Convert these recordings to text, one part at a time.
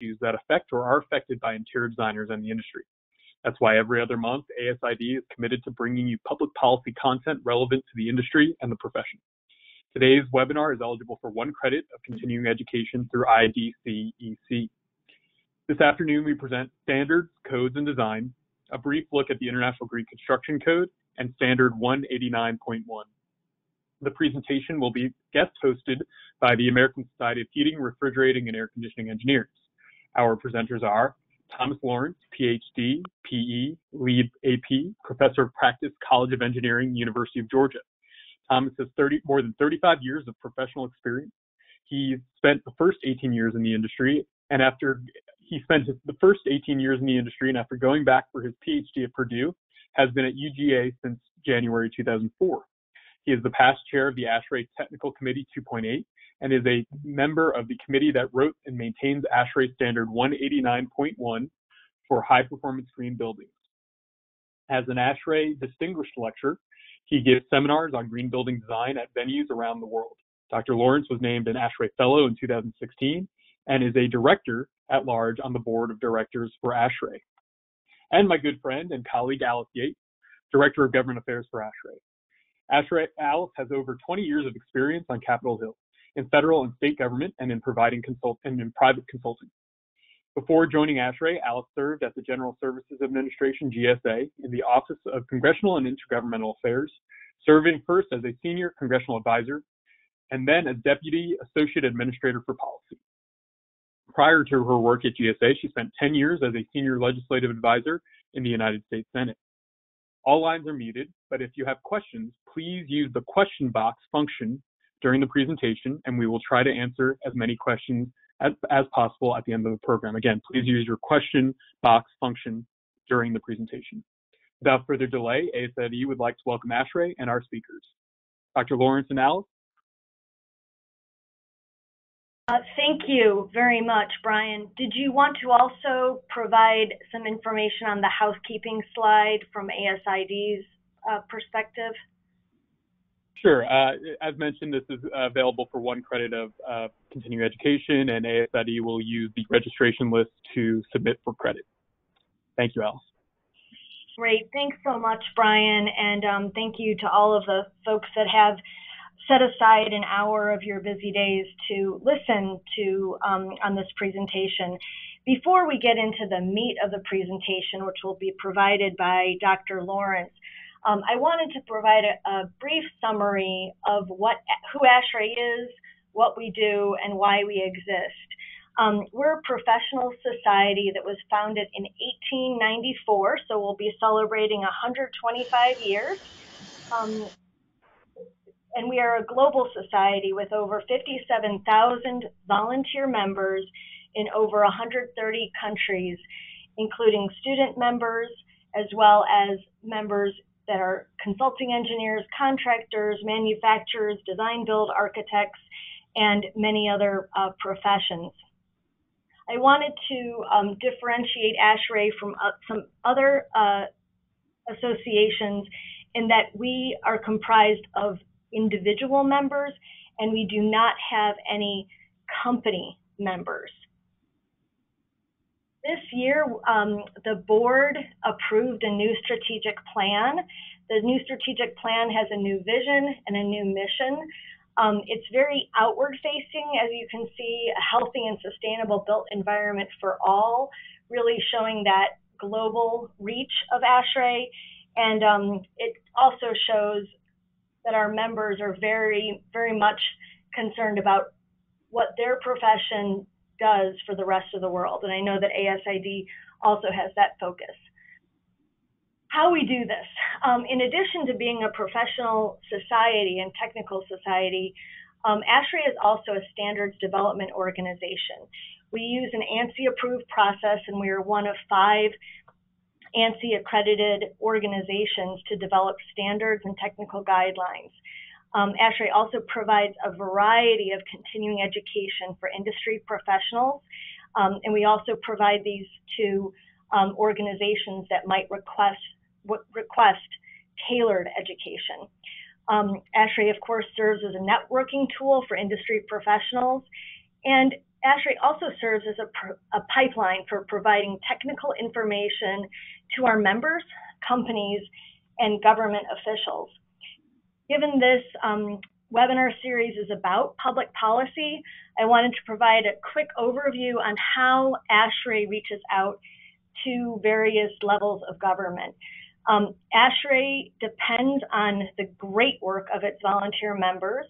issues that affect or are affected by interior designers and the industry. That's why every other month, ASID is committed to bringing you public policy content relevant to the industry and the profession. Today's webinar is eligible for one credit of continuing education through IDCEC. This afternoon, we present Standards, Codes, and Design, a brief look at the International Green Construction Code, and Standard 189.1. The presentation will be guest hosted by the American Society of Heating, Refrigerating, and Air Conditioning Engineers. Our presenters are Thomas Lawrence, PhD, PE, LEED AP, Professor of Practice, College of Engineering, University of Georgia. Thomas has 30, more than 35 years of professional experience. He spent the first 18 years in the industry, and after he spent his, the first 18 years in the industry, and after going back for his PhD at Purdue, has been at UGA since January 2004. He is the past chair of the ASHRAE Technical Committee 2.8 and is a member of the committee that wrote and maintains ASHRAE Standard 189.1 for high performance green buildings. As an ASHRAE distinguished lecturer, he gives seminars on green building design at venues around the world. Dr. Lawrence was named an ASHRAE Fellow in 2016 and is a director at large on the board of directors for ASHRAE. And my good friend and colleague Alice Yates, Director of Government Affairs for ASHRAE. ASHRAE Alice has over 20 years of experience on Capitol Hill in federal and state government and in providing consult and in private consulting. Before joining ASHRAE, Alice served at the General Services Administration, GSA, in the Office of Congressional and Intergovernmental Affairs, serving first as a senior congressional advisor and then as Deputy Associate Administrator for Policy. Prior to her work at GSA, she spent 10 years as a senior legislative advisor in the United States Senate. All lines are muted, but if you have questions, please use the question box function during the presentation, and we will try to answer as many questions as, as possible at the end of the program. Again, please use your question box function during the presentation. Without further delay, ASID would like to welcome ASHRAE and our speakers. Dr. Lawrence and Alice. Uh, thank you very much, Brian. Did you want to also provide some information on the housekeeping slide from ASID's uh, perspective? Sure. Uh, as mentioned, this is available for one credit of uh, continuing education, and ASID will use the registration list to submit for credit. Thank you, Alice. Great. Thanks so much, Brian, and um, thank you to all of the folks that have set aside an hour of your busy days to listen to um, on this presentation. Before we get into the meat of the presentation, which will be provided by Dr. Lawrence, um, I wanted to provide a, a, brief summary of what who ASHRAE is, what we do, and why we exist. Um, we're a professional society that was founded in 1894, so we'll be celebrating 125 years. Um, and we are a global society with over 57,000 volunteer members in over 130 countries, including student members as well as members that are consulting engineers, contractors, manufacturers, design build architects, and many other uh, professions. I wanted to um, differentiate ASHRAE from uh, some other uh, associations in that we are comprised of individual members and we do not have any company members. This year, um, the board approved a new strategic plan. The new strategic plan has a new vision and a new mission. Um, it's very outward facing, as you can see, a healthy and sustainable built environment for all, really showing that global reach of ASHRAE. And um, it also shows that our members are very, very much concerned about what their profession does for the rest of the world. And I know that ASID also has that focus. How we do this. Um, in addition to being a professional society and technical society, um, ASHRAE is also a standards development organization. We use an ANSI approved process, and we are one of five ANSI accredited organizations to develop standards and technical guidelines. Um, ASHRAE also provides a variety of continuing education for industry professionals, um, and we also provide these to um, organizations that might request request tailored education. Um, ASHRAE, of course, serves as a networking tool for industry professionals, and ASHRAE also serves as a, a pipeline for providing technical information to our members, companies, and government officials. Given this um, webinar series is about public policy, I wanted to provide a quick overview on how ASHRAE reaches out to various levels of government. Um, ASHRAE depends on the great work of its volunteer members.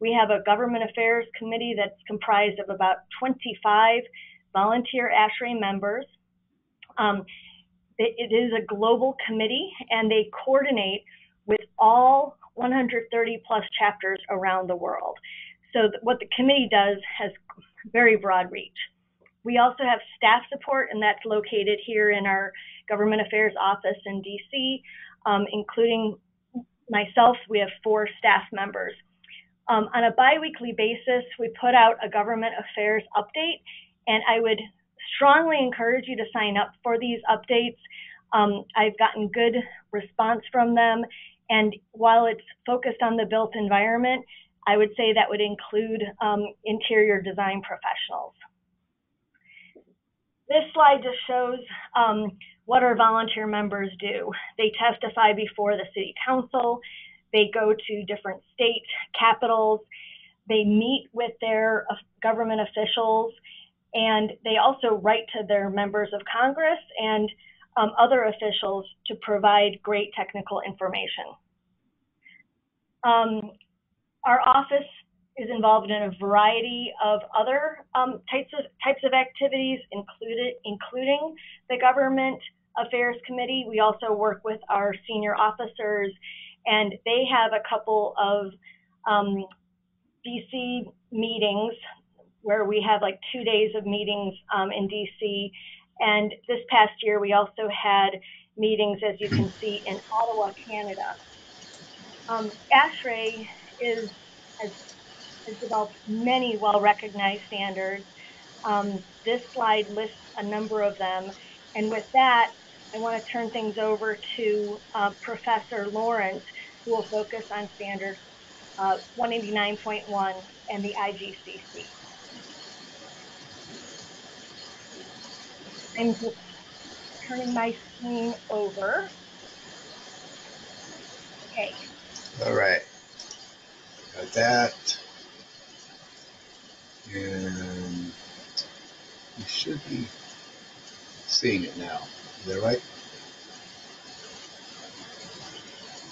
We have a government affairs committee that's comprised of about 25 volunteer ASHRAE members. Um, it, it is a global committee and they coordinate with all 130 plus chapters around the world. So what the committee does has very broad reach. We also have staff support, and that's located here in our government affairs office in DC, um, including myself. We have four staff members. Um, on a biweekly basis, we put out a government affairs update, and I would strongly encourage you to sign up for these updates. Um, I've gotten good response from them, and while it's focused on the built environment, I would say that would include um, interior design professionals. This slide just shows um, what our volunteer members do. They testify before the city council, they go to different state capitals, they meet with their uh, government officials, and they also write to their members of Congress and um, other officials to provide great technical information. Um, our office is involved in a variety of other um, types of types of activities, included including the government affairs committee. We also work with our senior officers, and they have a couple of um, DC meetings where we have like two days of meetings um, in DC. And this past year, we also had meetings, as you can see, in Ottawa, Canada. Um, ASHRAE is has, has developed many well-recognized standards. Um, this slide lists a number of them, and with that, I want to turn things over to uh, Professor Lawrence, who will focus on standard uh, 189.1 and the IGCC. I'm just turning my screen over. Okay. All right. Got that. And you should be seeing it now. Is that right?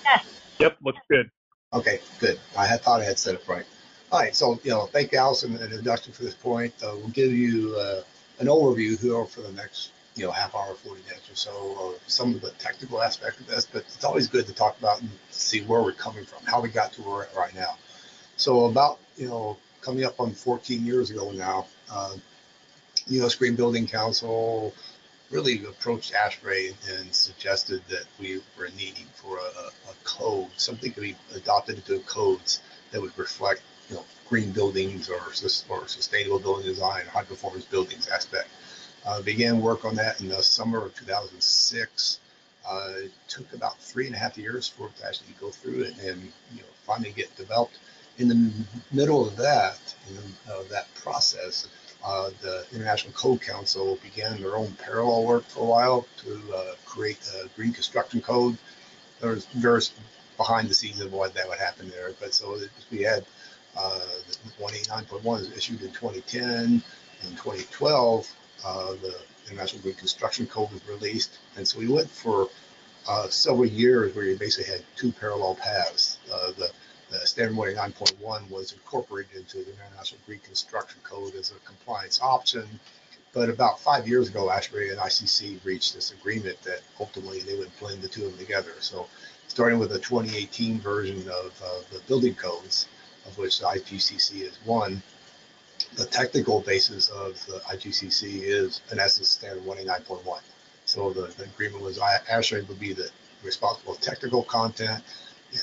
Yes. Yep, looks good. Okay, good. I had thought I had set it right. All right, so you know, thank you, Allison, an introduction for this point. Uh, we'll give you uh, an overview here for the next you know half hour, forty minutes or so of some of the technical aspect of this. But it's always good to talk about and see where we're coming from, how we got to where we're at right now. So about you know coming up on 14 years ago now, uh, U.S. Green Building Council really approached ASHRAE and suggested that we were needing for a, a code, something to be adopted into codes that would reflect, you know, green buildings or, or sustainable building design, high performance buildings aspect. Uh, began work on that in the summer of 2006. Uh, it took about three and a half years for it to actually go through it and you know finally get developed. In the middle of that, in the, uh, that process, uh, the International Code Council began their own parallel work for a while to uh, create a green construction code. There was various behind the scenes of what that would happen there, but so we had uh, 189.1 was issued in 2010. In 2012, uh, the International Green Construction Code was released, and so we went for uh, several years where you basically had two parallel paths. Uh, the the standard 189.1 was incorporated into the International Green Construction Code as a compliance option. But about five years ago, ASHRAE and ICC reached this agreement that ultimately they would blend the two of them together. So starting with the 2018 version of uh, the building codes, of which the IGCC is one, the technical basis of the IGCC is in essence standard 189.1. So the, the agreement was ASHRAE would be the responsible technical content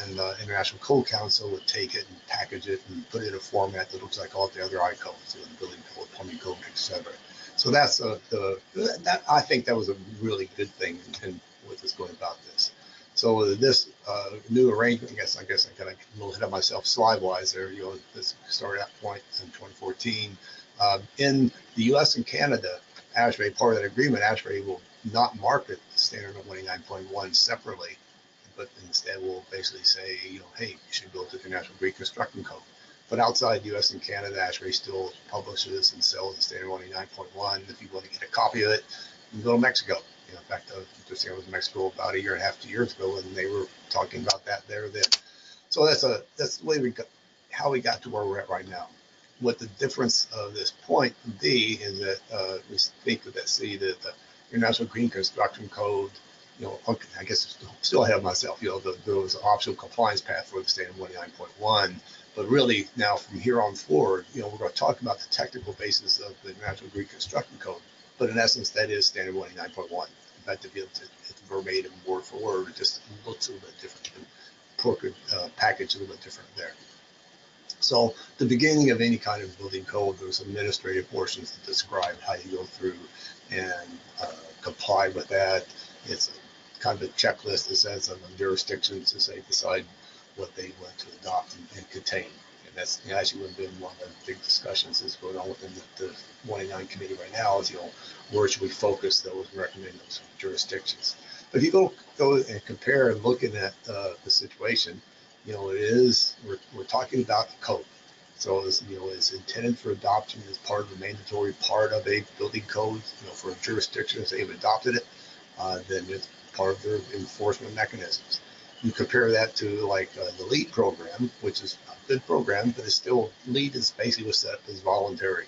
and the International Code Council would take it and package it and put it in a format that looks like all the other I codes, the building code, plumbing code, etc. So that's a, the that I think that was a really good thing and with us going about this. So this uh, new arrangement, I guess I guess I kind of a little ahead of myself slide wise there. You know, this started at point in 2014. Uh, in the U.S. and Canada, ASHRAE, part of that agreement, ASHRAE will not market the standard 29.1 separately, but instead will basically say, you know, hey, you should go to the International Green Construction Code. But outside the U.S. and Canada, ASHRAE still publishes and sells the standard 29.1. If you want to get a copy of it, you can go to Mexico. You know, in fact, uh, just I was in Mexico about a year and a half, two years ago, and they were talking about that there then. So that's a that's the way we got how we got to where we're at right now. What the difference of this point be is that uh, we think that see that the International Green Construction Code, you know, I guess still of myself, you know, the, there was an optional compliance path for the standard 29.1 but really now from here on forward, you know, we're going to talk about the technical basis of the International Green Construction Code. But in essence, that is standard 29.1. In fact, if you look at verbatim word for word, it just looks a little bit different. The uh, package a little bit different there. So the beginning of any kind of building code, there's administrative portions that describe how you go through and uh, comply with that. It's a, kind of a checklist that says on the jurisdictions to say decide what they want to adopt and, and contain. And that's you know, actually been one of the big discussions that's going on within the, the 29 committee right now is, you know, where should we focus those recommend those jurisdictions. But if you go go and compare and looking at uh, the situation, you know, it is we're, we're talking about the code. So it's, you know, it's intended for adoption as part of the mandatory part of a building code, you know, for a jurisdiction, if they've adopted it, uh, then it's part of their enforcement mechanisms you compare that to like uh, the LEED program, which is a good program, but it's still LEED is basically was set up as voluntary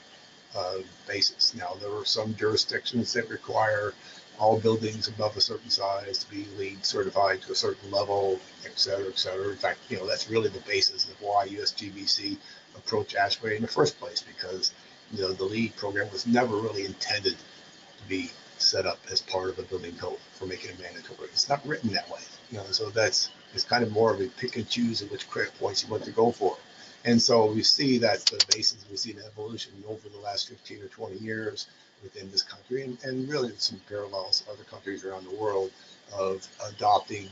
uh, basis. Now there are some jurisdictions that require all buildings above a certain size to be LEED certified to a certain level, et cetera, et cetera. In fact, you know that's really the basis of why USGBC approached ASHRAE in the first place because you know the LEED program was never really intended to be set up as part of a building code for making it mandatory. It's not written that way. You know, so that's it's kind of more of a pick and choose of which credit points you want to go for. And so we see that the basis, we see the evolution over the last 15 or 20 years within this country, and, and really some parallels other countries around the world of adopting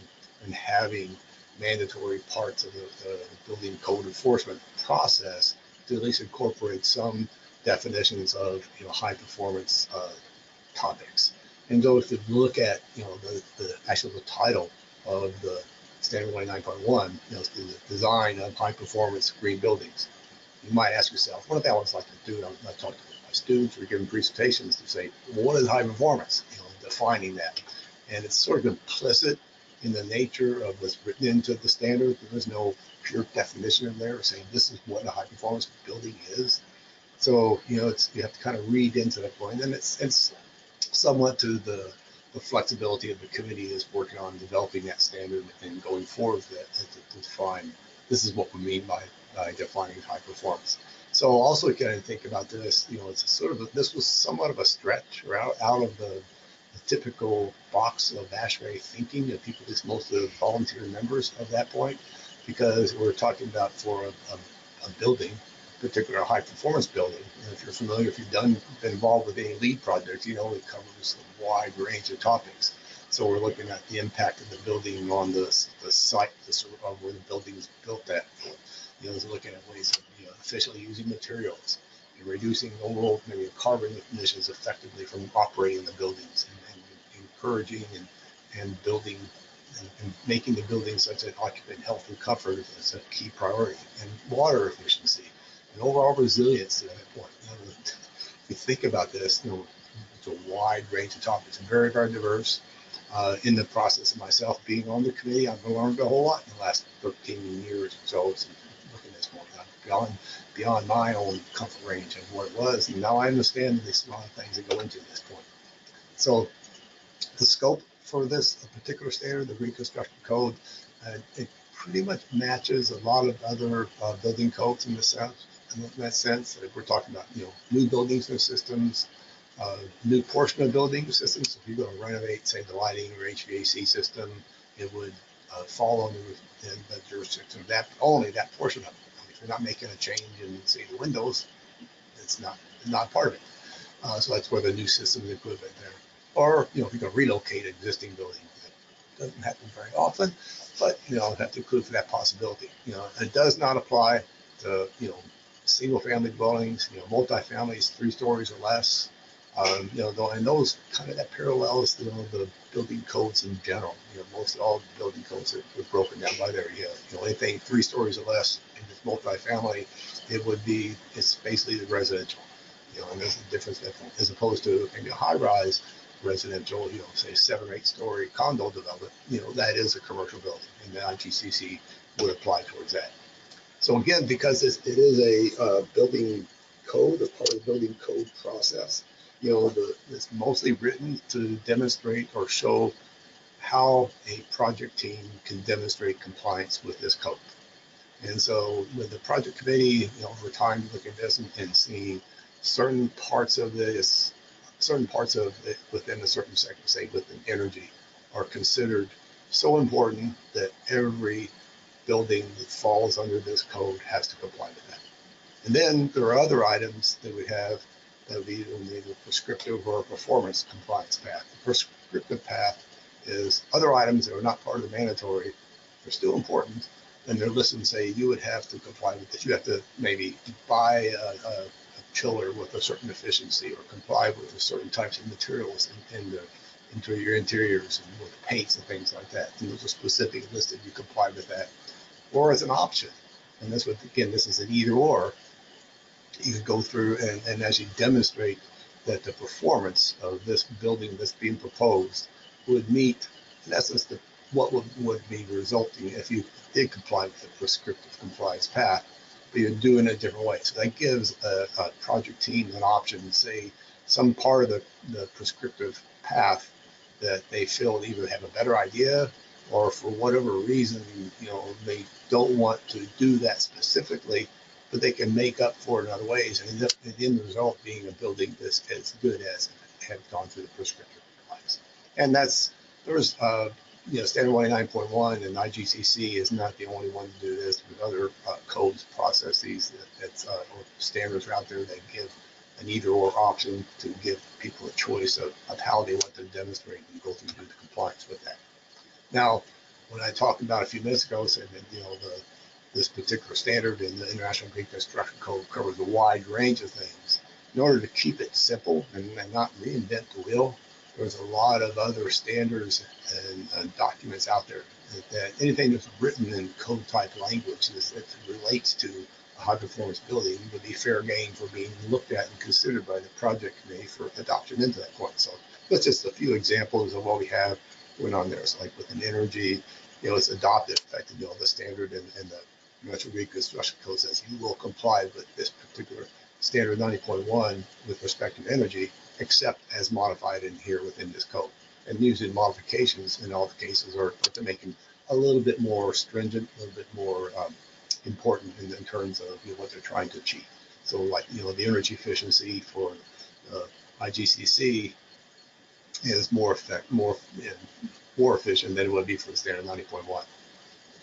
and having mandatory parts of the, the building code enforcement process to at least incorporate some definitions of you know high performance uh, topics. And so if you look at you know the, the actual the title of the standard 9.1, you know, the design of high performance green buildings. You might ask yourself, what if that was like to do? I, I talk to my students or giving presentations to say, well, what is high performance? You know, defining that. And it's sort of implicit in the nature of what's written into the standard. There's no pure definition in there saying this is what a high performance building is. So, you know, it's, you have to kind of read into that point. And it's, it's somewhat to the the flexibility of the committee is working on developing that standard and going forward with that to, to define this is what we mean by, defining high performance. So also kind of think about this, you know, it's sort of a, this was somewhat of a stretch or out, out of the, the typical box of ASHRAE thinking of people, it's most of the volunteer members of that point, because we're talking about for a, a, a building particular high performance building. And if you're familiar, if you've done been involved with any LEED projects, you know it covers a wide range of topics. So we're looking at the impact of the building on the, the site the, of uh, where the building is built at. You know, looking at ways of you know, efficiently using materials and reducing overall maybe carbon emissions effectively from operating the buildings and, and encouraging and, and building and, and, making the building such that occupant health and comfort is a key priority and water efficiency and overall resilience at that point. You know, if you think about this, you know, it's a wide range of topics very, very diverse. Uh, in the process of myself being on the committee, I've learned a whole lot in the last 13 years or so. Looking at this point, beyond beyond my own comfort range of what it was, and now I understand the lot of things that go into this point. So the scope for this particular standard, the reconstruction Code, uh, it pretty much matches a lot of other uh, building codes in the South in that sense. If we're talking about you know new buildings, new systems, uh, new portion of building systems. If you're going to renovate, say, the lighting or HVAC system, it would uh, fall under the, the jurisdiction of that only that portion of it. If you're not making a change in, say, the windows, it's not not part of it. Uh, so that's where the new system is included there. Or you know, if going to relocate an existing building, that doesn't happen very often, but you know, have to include for that possibility. You know, it does not apply to you know single-family dwellings, you know, multifamilies, three stories or less. Um, you know, and those kind of that parallels, you know, the building codes in general. You know, most all building codes are, are broken down by there. You know, you know, anything three stories or less in this multifamily, it would be it's basically the residential. You know, and there's a difference as opposed to maybe a high-rise residential, you know, say seven or eight story condo development, you know, that is a commercial building and the IGCC would apply towards that. So again, because it is a uh, building code, a part of the building code process, you know, the, it's mostly written to demonstrate or show how a project team can demonstrate compliance with this code. And so with the project committee, you know, over time, looking at this and, and seeing certain parts of this certain parts of it within a certain sector, say within energy, are considered so important that every building that falls under this code has to comply with that. And then there are other items that we have that would need a prescriptive or a performance compliance path. The prescriptive path is other items that are not part of the mandatory. They're still important, and they're listed and say you would have to comply with this. You have to maybe buy a, a chiller with a certain efficiency or comply with certain types of materials in, in the into your interiors and with paints and things like that. And those are specifically listed. You comply with that, or as an option. And this would again, this is an either or. You could go through and, and you demonstrate that the performance of this building that's being proposed would meet, in essence, the, what would, would be resulting if you did comply with the prescriptive compliance path but you're doing it a different way. So that gives a, a project team an option to say some part of the, the prescriptive path that they feel either have a better idea or for whatever reason, you know, they don't want to do that specifically, but they can make up for it in other ways and end in the result being a building that's as good as had gone through the prescriptive compliance. And that's, there's uh, you know, standard 189.1 and IGCC is not the only one to do this. There's other uh, codes, processes that, that's, uh, standards out there that give an either or option to give people a choice of, of how they want to demonstrate and go through the compliance with that. Now, when I talked about a few minutes ago, said that, you know, the, this particular standard in the International Green Construction Code covers a wide range of things. In order to keep it simple and, and not reinvent the wheel, there's a lot of other standards and, and documents out there that, that, anything that's written in code type language that relates to a high performance building would be fair game for being looked at and considered by the project committee for adoption into that point. So that's just a few examples of what we have going on there. So like with an energy, you know, it's adopted effectively, know, the standard and, and the Metro Green Construction Code says you will comply with this particular standard 90.1 with respect to energy except as modified in here within this code. And using modifications in all the cases are, to make them a little bit more stringent, a little bit more um, important in, in, terms of you know, what they're trying to achieve. So like, you know, the energy efficiency for uh, IGCC is more effect, more, more efficient than it would be for the standard 90.1.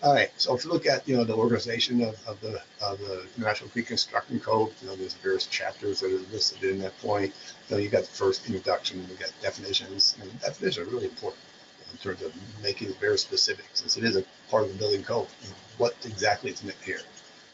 All right, so if you look at, you know, the organization of, of the, of the National Pre-Construction Code, you know, there's various chapters that are listed in that point. You know, you got the first introduction, you got definitions, and definitions are really important in terms of making it very specific, since it is a part of the building code, you know, what exactly is meant here.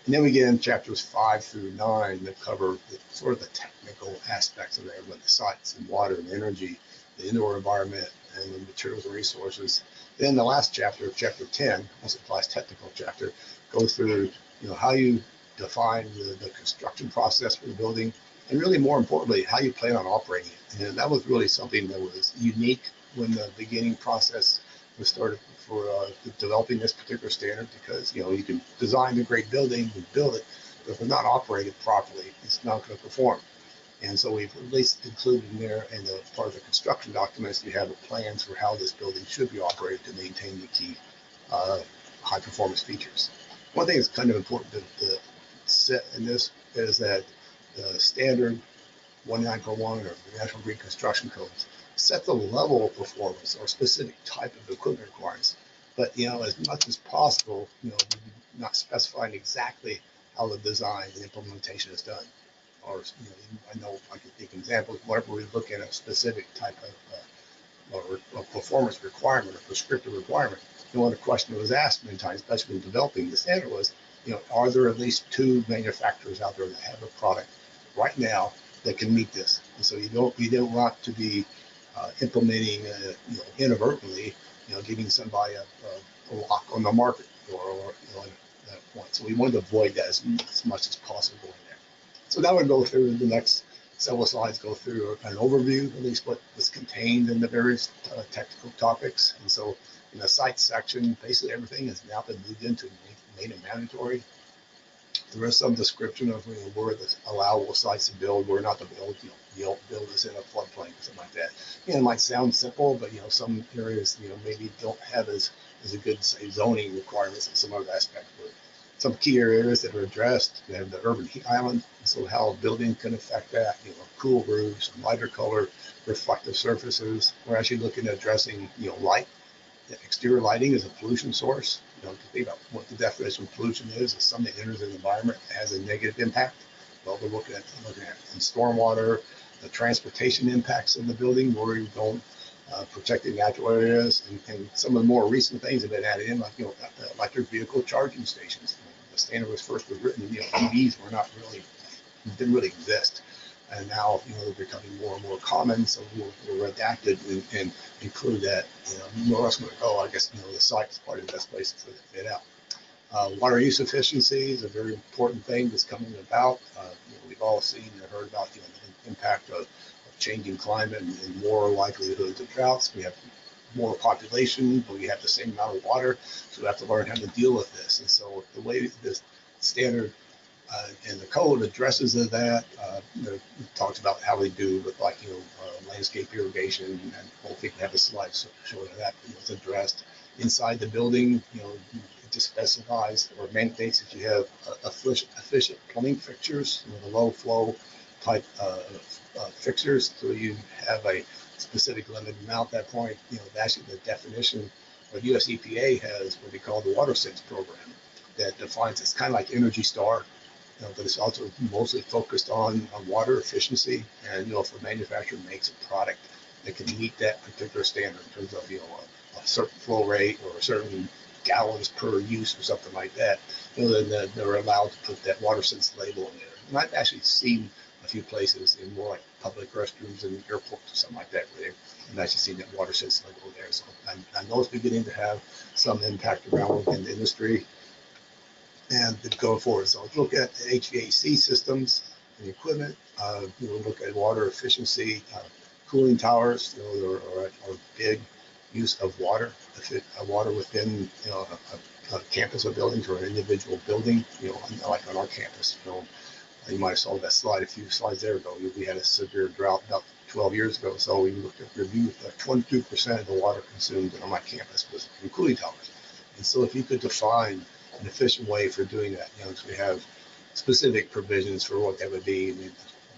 And then we get in chapters five through nine that cover the, sort of the technical aspects of the sites and water and energy, the indoor environment, and the materials and resources, then the last chapter, chapter 10, that's the last technical chapter, goes through you know how you define the, the construction process for the building, and really more importantly, how you plan on operating it. And that was really something that was unique when the beginning process was started for uh, developing this particular standard because you know you can design a great building and build it, but if it's not operated properly, it's not going to perform. And so we've at least included in there in the part of the construction documents, you have plans for how this building should be operated to maintain the key uh, high performance features. One thing that's kind of important to, to set in this is that the standard 191 or the National Green Construction Codes set the level of performance or specific type of equipment requirements. But you know, as much as possible, you know, not specifying exactly how the design and implementation is done or you know, I know I can think examples whenever we look at a specific type of uh, or a performance requirement, a prescriptive requirement. Know, one question that was asked many times, especially in developing the standard, was you know, are there at least two manufacturers out there that have a product right now that can meet this? And so you don't you don't want to be uh, implementing uh, you know, inadvertently, you know, giving somebody a, a, a lock on the market or, or you know, that point. So we want to avoid that as, as much as possible in. So that would go through the next several slides, go through an overview, at least what was contained in the various uh, technical topics. And so in the site section, basically everything has now been moved into made it mandatory. There is some description of you know, where the allowable sites to build, where not to build. You know, don't build this in a floodplain or something like that. Know, it might sound simple, but you know, some areas you know maybe don't have as as a good say zoning requirements in some other aspects. But some key areas that are addressed, we have the urban heat island, so how a building can affect that. You know, cool roofs, lighter color, reflective surfaces. We're actually looking at addressing you know light exterior lighting is a pollution source. You know, to think about what the definition of pollution is, is something that enters the environment that has a negative impact. Well, we're looking at looking at in stormwater, the transportation impacts of the building, where you don't uh, protecting natural areas, and, and, some of the more recent things have been added in, like you know, electric vehicle charging stations. The standard was first was written, you know, EVs were not really didn't really exist and now you know they're becoming more and more common. So we'll redact it and, and, include that. You know, more or less go. I guess you know the site is probably the best place to fit out. Uh, water use efficiency is a very important thing that's coming about. Uh, you know, we've all seen and heard about you know, the impact of, of changing climate and, and, more likelihoods of droughts. We have more population, but we have the same amount of water, so we have to learn how to deal with this. And so the way this standard uh, and the code addresses that. Uh, talks about how they do with like you know uh, landscape irrigation, and hopefully we have a slide showing that was addressed inside the building. You know, it just specifies or mandates that you have efficient, efficient plumbing fixtures, you know, the low flow type uh, uh, fixtures, so you have a specific limited amount at that point. You know, actually the definition of US EPA has what they call the WaterSense program that defines it's kind of like Energy Star you know, but it's also mostly focused on, on water efficiency. And, you know, if a manufacturer makes a product that can meet that particular standard in terms of, you know, a, a certain flow rate or a certain gallons per use or something like that, you know, then they're allowed to put that WaterSense label in there. And I've actually seen a few places in more like public restrooms and airports or something like that where they've actually seen that water WaterSense label there. So I, I know it's beginning to have some impact around within the industry and going forward. So look at HVAC systems and equipment. Uh, you know, look at water efficiency, uh, cooling towers. You know, are, are, big use of water, uh, water within you know a, a, campus or buildings or an individual building. You know, like on our campus. You know, you might have saw that slide a few slides there ago. We had a severe drought about 12 years ago. So we looked at review that 22% of the water consumed on my campus was in cooling towers. And so if you could define an efficient way for doing that. You know, we have specific provisions for what that would be.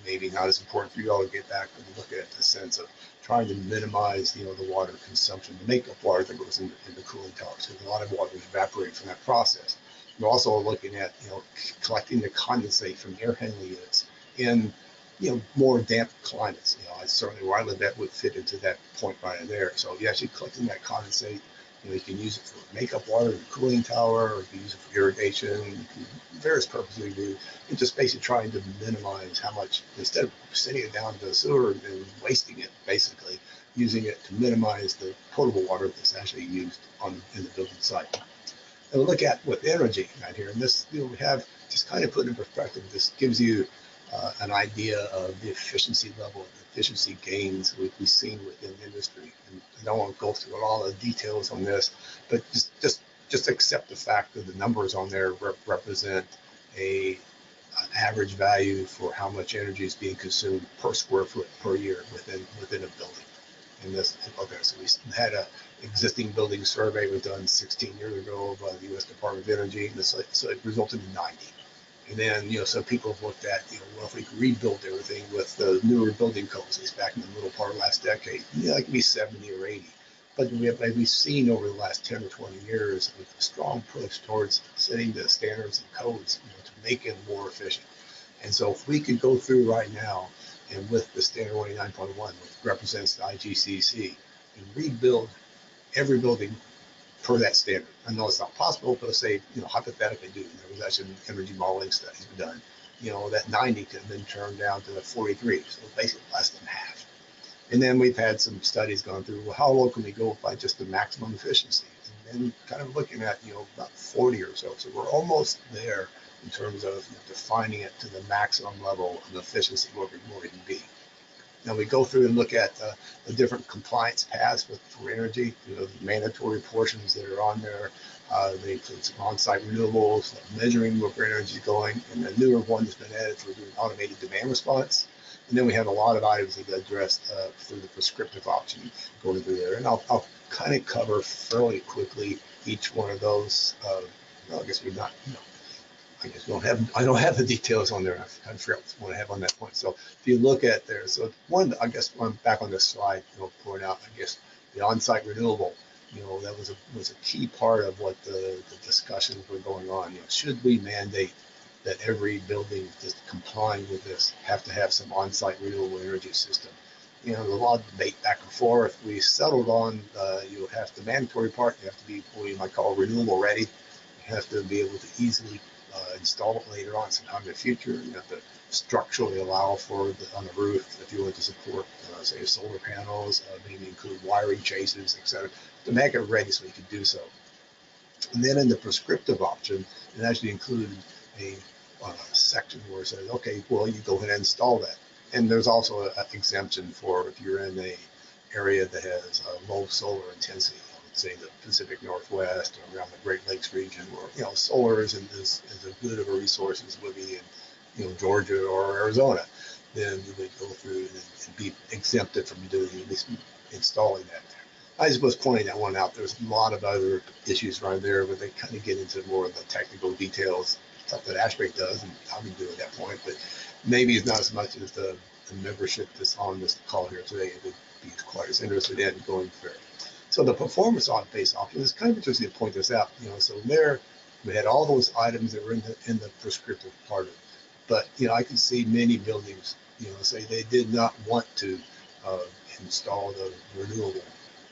maybe not as important for you all to get back and look at the sense of trying to minimize, you know, the water consumption, the makeup water that goes into, into cooling towers. Because a lot of water is evaporating from that process. We're also looking at, you know, collecting the condensate from air handling units in, you know, more damp climates. You know, I certainly where I live at would fit into that point right there. So you're actually collecting that condensate you, know, you can use it for makeup water in cooling tower, or you can use it for irrigation, various purposes you do. You're just basically trying to minimize how much, instead of sending it down to the sewer and wasting it, basically, using it to minimize the potable water that's actually used on in the building site. And look at with energy right here, and this you know, we have just kind of put in perspective. This gives you uh, an idea of the efficiency level, the efficiency gains we, have seen within the industry. And I don't want to go through all the details on this, but just just just accept the fact that the numbers on there rep- represent a an average value for how much energy is being consumed per square foot per year within within a building. And this, okay, so we had a existing building survey was done 16 years ago by the U.S. Department of Energy, and this, so it resulted in 90. And then, you know, so people have looked at, you know, well, if we could rebuild everything with the newer building codes, it's back in the middle part of last decade, yeah, that could be 70 or 80. But we have, we've seen over the last 10 or 20 years a strong push towards setting the standards and codes you know, to make it more efficient. And so if we could go through right now and with the standard 189.1, which represents the IGCC, and rebuild every building per that standard. I know it's not possible, but say, you know, hypothetically do. There was actually an energy modeling studies done. You know, that 90 could have been turned down to 43, so basically less than half. And then we've had some studies gone through, well, how low can we go by just the maximum efficiency? And then kind of looking at, you know, about 40 or so. So we're almost there in terms of defining it to the maximum level of efficiency where we, where we can be. Now we go through and look at uh, the different compliance paths with for energy, you know, the mandatory portions that are on there. Uh, some on-site renewables, measuring where energy is going, and the newer one that's been added for doing automated demand response. And then we have a lot of items that get addressed uh, through the prescriptive option going through there. And I'll, I'll kind of cover fairly quickly each one of those. Uh, well, I guess we're not, you know, I guess don't have, I don't have the details on there. I of forgot what I have on that point. So if you look at there, so one, I guess I'm back on this slide, you know, point out, I guess the on-site renewable, you know, that was a, was a key part of what the, the discussions were going on. You know, should we mandate that every building that's complying with this have to have some on-site renewable energy system? You know, there's a lot of debate back and forth. We settled on uh, you have the mandatory part. You have to be what you might call renewable ready. You have to be able to easily install it later on sometime in the future. You have to structurally allow for the, on the roof if you want to support, uh, say, solar panels, uh, maybe include wiring chases, etc., to make it ready so you can do so. And then in the prescriptive option, it actually included a uh, section where it says, okay, well, you go ahead and install that. And there's also an exemption for if you're in a area that has low solar intensity say the Pacific Northwest or around the Great Lakes region, where you know solar isn't as, as good of a resource as would be in you know Georgia or Arizona, then you would go through and, and be exempted from doing at least installing that. I just was pointing that one out. There's a lot of other issues right there, but they kind of get into more of the technical details, stuff that ASHRAE does, and I can do at that point. But maybe it's not as much as the, the membership that's on this call here today would be quite as interested in going through. So the performance on base option is kind of interesting to point this out. You know, so there we had all those items that were in the in the prescriptive part of it. But you know, I can see many buildings, you know, say they did not want to uh, install the renewable,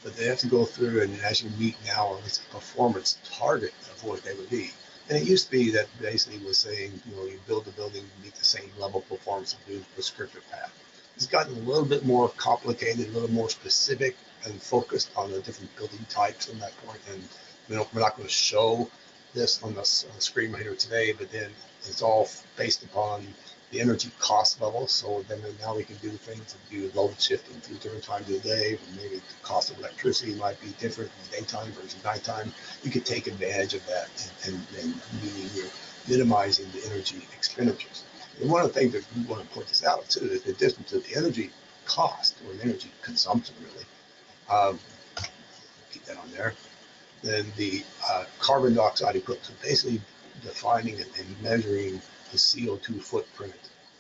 but they have to go through and actually meet now at least a performance target of what they would be. And it used to be that basically was saying, you know, you build a building, meet the same level of performance of the prescriptive path. It's gotten a little bit more complicated, a little more specific, and focused on the different building types in that point. And we don't, we're not going to show this on the, on the screen right here today, but then it's all based upon the energy cost level. So then now we can do things and do load shifting through different times of the day. Maybe the cost of electricity might be different in daytime versus nighttime. You could take advantage of that and, and, and you're minimizing the energy expenditures. And one of the things that we want to point this out too is the difference of the energy cost or energy consumption really um, keep that on there. Then the uh, carbon dioxide equivalent, basically defining and, measuring the CO2 footprint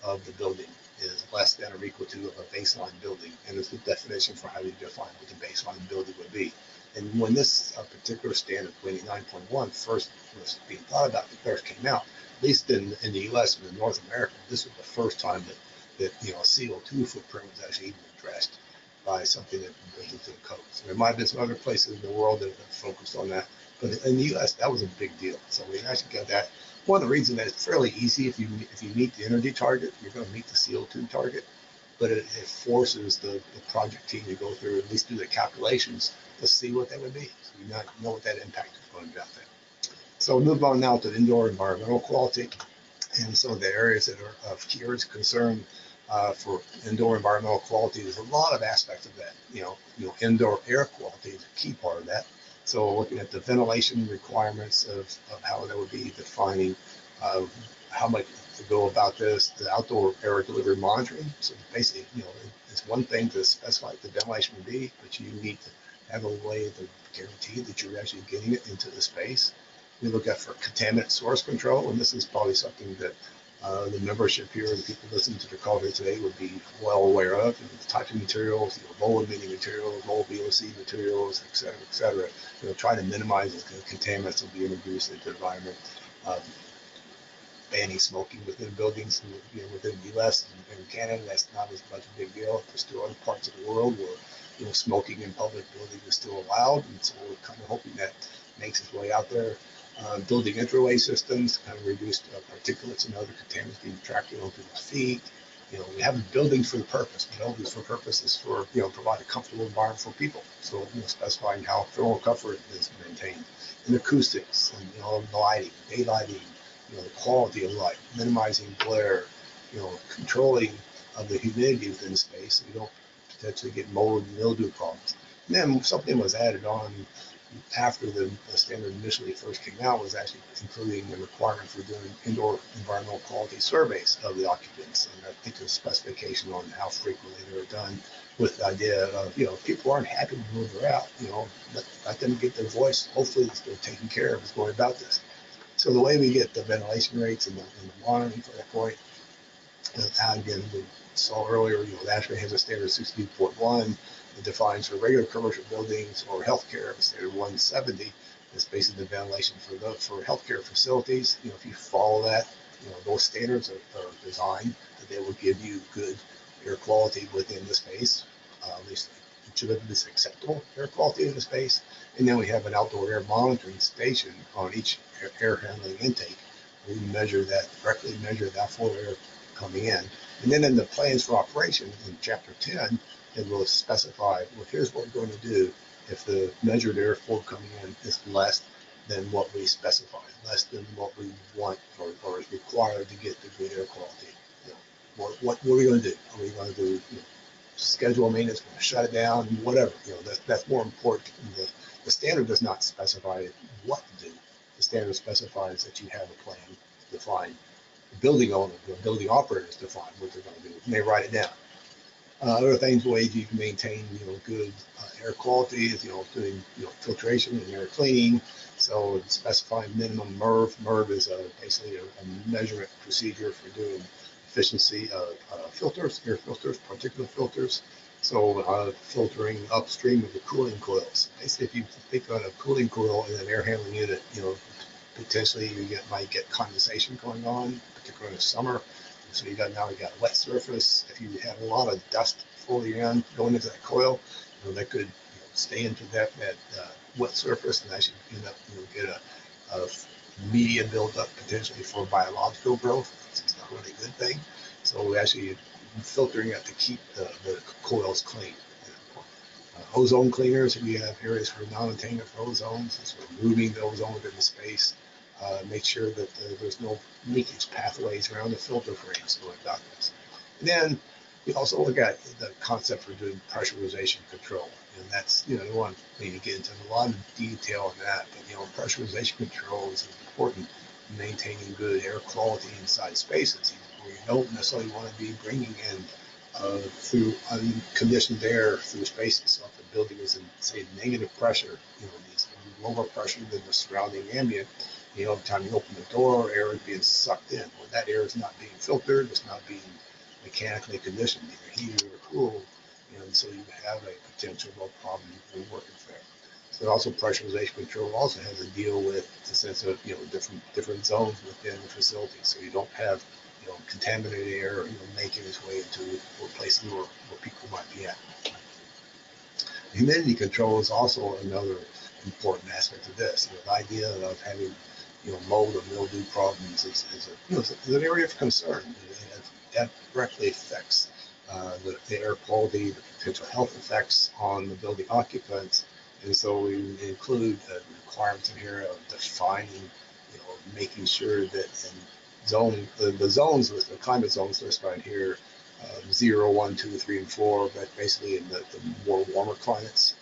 of the building is less than or equal to of a baseline building, and it's the definition for how you define what the baseline building would be. And when this uh, particular standard, 29.1, first was being thought about, it first came out, at least in, in the U.S. and in North America, this was the first time that, that you know CO2 footprint was actually even addressed by something that goes into the codes. There might have been some other places in the world that have focused on that, but in the U.S. that was a big deal. So we actually got that. One of the reasons that it's fairly easy if you if you meet the energy target, you're going to meet the CO2 target, but it, it forces the, the project team to go through at least do the calculations to see what that would be. So you not know what that impact is going to be out there. So move on now to indoor environmental quality and some of the areas that are of key concern uh, for indoor environmental quality. There's a lot of aspects of that. You know, you know, indoor air quality is a key part of that. So looking at the ventilation requirements of, of how that would be defining uh, how much to go about this, the outdoor air delivery monitoring. So basically, you know, it's one thing to specify the ventilation would be, but you need to have a way to guarantee that you're actually getting it into the space. We look at for contaminant source control, and this is probably something that uh, the membership here, and people listening to the call here today would be well aware of you know, the types of materials, you know, low emitting materials, low VOC materials, et cetera, et cetera. You know, try to minimize the contaminants that will be introduced into the environment. Um, banning smoking within buildings you know, within the U.S. and, and, Canada, that's not as much of a big deal. There's still other parts of the world where you know, smoking in public buildings is still allowed, and so we're kind of hoping that makes its way out there. Uh, building entryway systems to kind of reduce uh, particulates and other contaminants being trapped on people's feet. You know, we have buildings for the purpose. Buildings for purpose is for you know provide a comfortable environment for people. So you know, specifying how thermal comfort is maintained, and acoustics, and you know, the lighting, daylighting, you know, the quality of light, minimizing glare, you know, controlling of the humidity within the space so you don't potentially get mold and mildew problems. And then something was added on after the, the, standard initially first came out was actually including the requirement for doing indoor environmental quality surveys of the occupants. And I think there's specification on how frequently they're done with the idea of, you know, if people aren't happy with where they're at, you know, let, let them get their voice. Hopefully they're taken care of is going about this. So the way we get the ventilation rates and the, and the monitoring for that point, uh, again, we saw earlier, you know, the ASHRAE has a standard 62.1 it defines for regular commercial buildings or healthcare, standard 170 is basically the ventilation for the for healthcare facilities. You know, if you follow that, you know, those standards are, are designed that they will give you good air quality within the space, uh, at least each of them is acceptable air quality in the space. And then we have an outdoor air monitoring station on each air, air handling intake. We measure that, directly measure that flow air coming in. And then in the plans for operation in chapter 10, it will specify, well, here's what we're going to do if the measured airflow coming in is less than what we specify, less than what we want or, or is required to get the good air quality. You know, what, what, what, are we going to do? Are we going to do you know, schedule maintenance, going to shut it down, whatever? You know, that, that's more important. The, the standard does not specify what to do. The standard specifies that you have a plan defined. The building owner, the building operators define what they're going to do, and they write it down. Uh, other things, ways you can maintain, you know, good uh, air quality is, you know, doing, you know, filtration and air cleaning. So specify minimum MERV. MERV is a, basically a, a measurement procedure for doing efficiency of uh, filters, air filters, particulate filters. So uh, filtering upstream of the cooling coils. Basically, if you think on a cooling coil in an air handling unit, you know, potentially you get, might get condensation going on, particularly in the summer. So you got now you got a wet surface. If you have a lot of dust floating around going into that coil, you know, that could you know, stay into that that uh, wet surface and actually end up you know, get a, a media buildup potentially for biological growth. It's not really a good thing. So we actually filtering it to keep the, the coils clean. Uh, ozone cleaners, we have areas for non-attainment for ozone, so removing the ozone within the space uh, make sure that the, there's no leakage pathways around the filter frames going this. And then we also look at the concept for doing pressurization control. And that's, you know, I don't want to get into a lot of detail on that, but, you know, pressurization control is important in maintaining good air quality inside spaces where you don't necessarily want to be bringing in uh, through unconditioned air through spaces. So if the building is in, say, negative pressure, you know, needs lower pressure than the surrounding ambient, you know, every time you open the door, air is being sucked in. Well, that air is not being filtered, it's not being mechanically conditioned, either heated or cooled, and so you have a potential problem in working there. So also pressurization control also has to deal with the sense of you know different different zones within the facility, so you don't have you know contaminated air you know making its way into a place where, where people might be at. Humidity control is also another important aspect of this. You know, the idea of having you know, mold or mildew problems is, is, a, you know, is an area of concern. that directly affects uh, the, the, air quality, the potential health effects on the building occupants. And so we include uh, requirements in here of defining, you know, making sure that in zone, the, the zones with the climate zones listed right here, uh, zero, one, two, three, and four, but basically in the, the more warmer climates,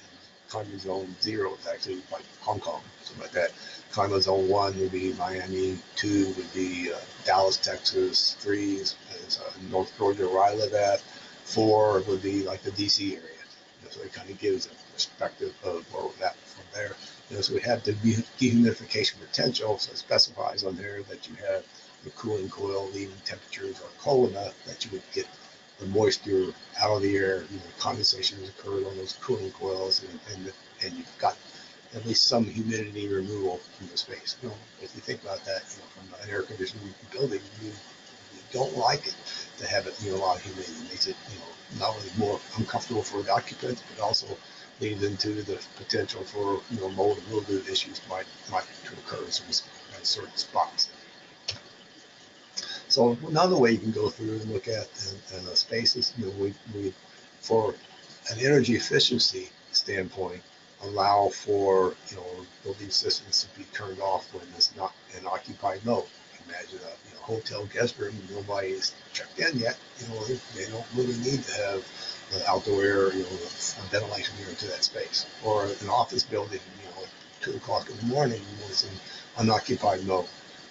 climate zone zero is actually like Hong Kong, something like that. Climate zone one would be Miami, two would be uh, Dallas, Texas, three is, is uh, North Georgia where I live at, four would be like the DC area. You know, so it kind of gives a perspective of where we're at from there. You know, so we have the dehumidification potential, so it specifies on there that you have the cooling coil leaving temperatures are cold enough that you would get the moisture out of the air, you know, condensation has occurred on those cooling coils, and, and, and you've got at least some humidity removal from the space. You know, if you think about that, you know, from an air conditioning building, you, don't like it to have it, you know, a lot of humidity. It makes it, you know, not only more uncomfortable for the occupants, but also leads into the potential for, you know, mold and mildew issues might, might to occur in certain spots. So another way you can go through and look at in the spaces, you know, we, we, for an energy efficiency standpoint, allow for, you know, building systems to be turned off when it's not an occupied mode. Imagine a you know, hotel guest room, nobody is checked in yet. You know, they don't really need to have outdoor air, you know, ventilation here into that space. Or an office building, you know, two o'clock in the morning it's in unoccupied mode.